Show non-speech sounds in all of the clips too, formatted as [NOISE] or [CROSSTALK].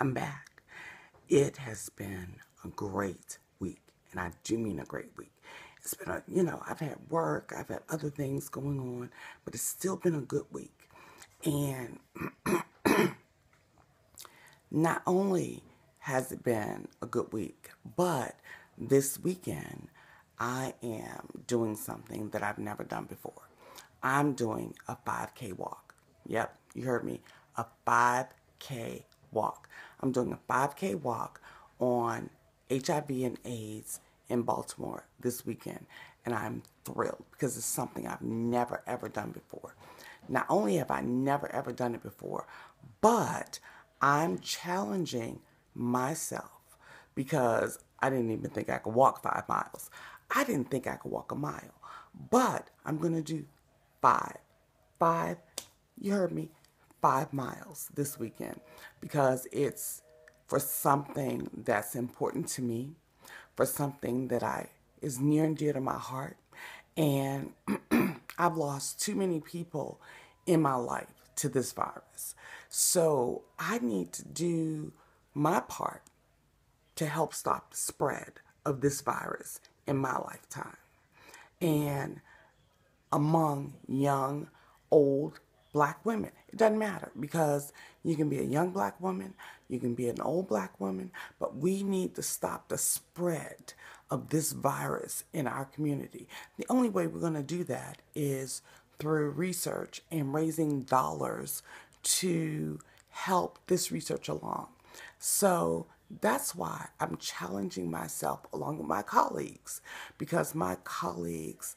I'm back. It has been a great week, and I do mean a great week. It's been a, you know, I've had work, I've had other things going on, but it's still been a good week. And [CLEARS THROAT] not only has it been a good week, but this weekend I am doing something that I've never done before. I'm doing a 5K walk. Yep, you heard me. A 5K walk. I'm doing a 5K walk on HIV and AIDS in Baltimore this weekend. And I'm thrilled because it's something I've never ever done before. Not only have I never ever done it before, but I'm challenging myself because I didn't even think I could walk five miles. I didn't think I could walk a mile, but I'm going to do five, five, you heard me, five miles this weekend because it's for something that's important to me, for something that I is near and dear to my heart. And [CLEARS THROAT] I've lost too many people in my life to this virus. So I need to do my part to help stop the spread of this virus in my lifetime. And among young, old, black women. It doesn't matter because you can be a young black woman, you can be an old black woman, but we need to stop the spread of this virus in our community. The only way we're going to do that is through research and raising dollars to help this research along. So that's why I'm challenging myself along with my colleagues because my colleagues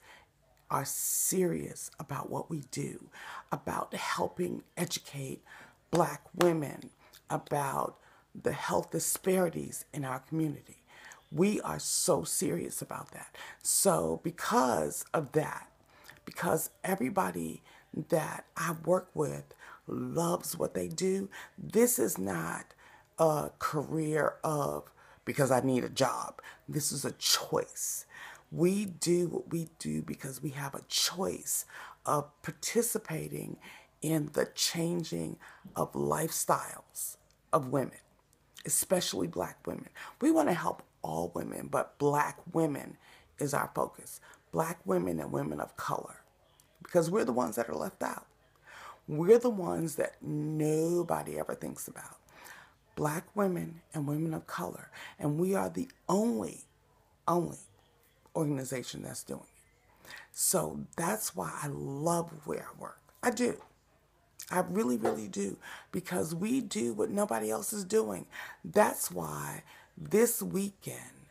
are serious about what we do, about helping educate black women about the health disparities in our community. We are so serious about that. So, because of that, because everybody that I work with loves what they do, this is not a career of because I need a job. This is a choice. We do what we do because we have a choice of participating in the changing of lifestyles of women, especially black women. We want to help all women, but black women is our focus. Black women and women of color, because we're the ones that are left out. We're the ones that nobody ever thinks about. Black women and women of color. And we are the only, only organization that's doing it. So that's why I love where I work. I do. I really, really do. Because we do what nobody else is doing. That's why this weekend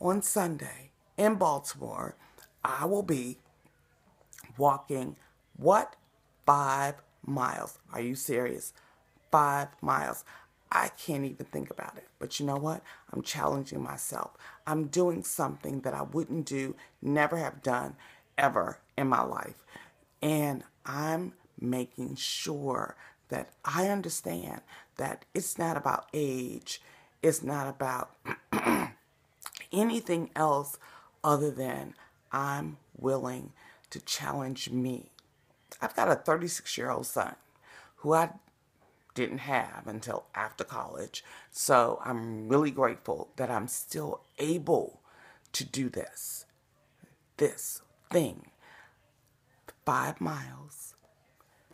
on Sunday in Baltimore, I will be walking what? Five miles. Are you serious? Five miles. I can't even think about it. But you know what? I'm challenging myself. I'm doing something that I wouldn't do, never have done ever in my life. And I'm making sure that I understand that it's not about age, it's not about [CLEARS THROAT] anything else other than I'm willing to challenge me. I've got a 36 year old son who I didn't have until after college. So I'm really grateful that I'm still able to do this, this thing. Five miles.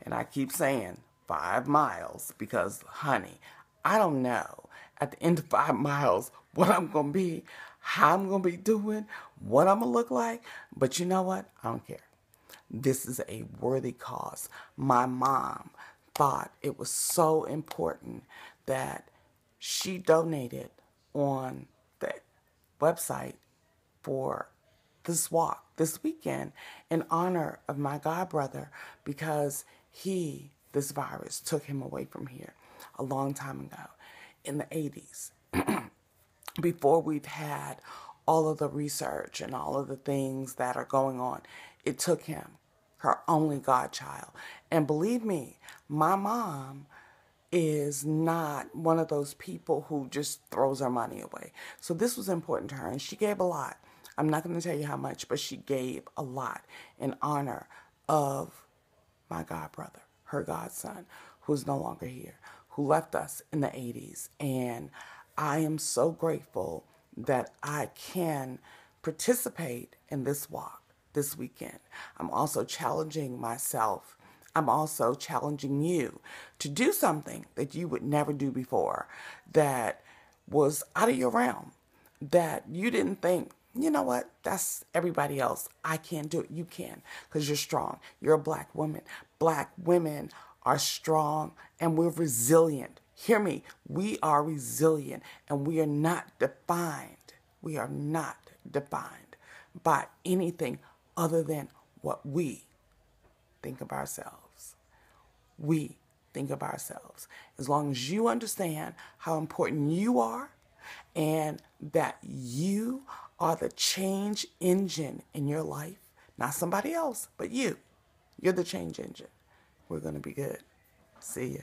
And I keep saying five miles because, honey, I don't know at the end of five miles what I'm going to be, how I'm going to be doing, what I'm going to look like. But you know what? I don't care. This is a worthy cause. My mom thought it was so important that she donated on the website for this walk this weekend in honor of my godbrother because he, this virus, took him away from here a long time ago in the 80s. [CLEARS THROAT] Before we've had all of the research and all of the things that are going on, it took him her only godchild. And believe me, my mom is not one of those people who just throws her money away. So this was important to her, and she gave a lot. I'm not going to tell you how much, but she gave a lot in honor of my god brother, her godson, who's no longer here, who left us in the 80s. And I am so grateful that I can participate in this walk this weekend. I'm also challenging myself. I'm also challenging you to do something that you would never do before, that was out of your realm, that you didn't think, you know what, that's everybody else. I can't do it. You can because you're strong. You're a black woman. Black women are strong and we're resilient. Hear me, we are resilient and we are not defined. We are not defined by anything other than what we think of ourselves. We think of ourselves. As long as you understand how important you are and that you are the change engine in your life, not somebody else, but you. You're the change engine. We're going to be good. See you.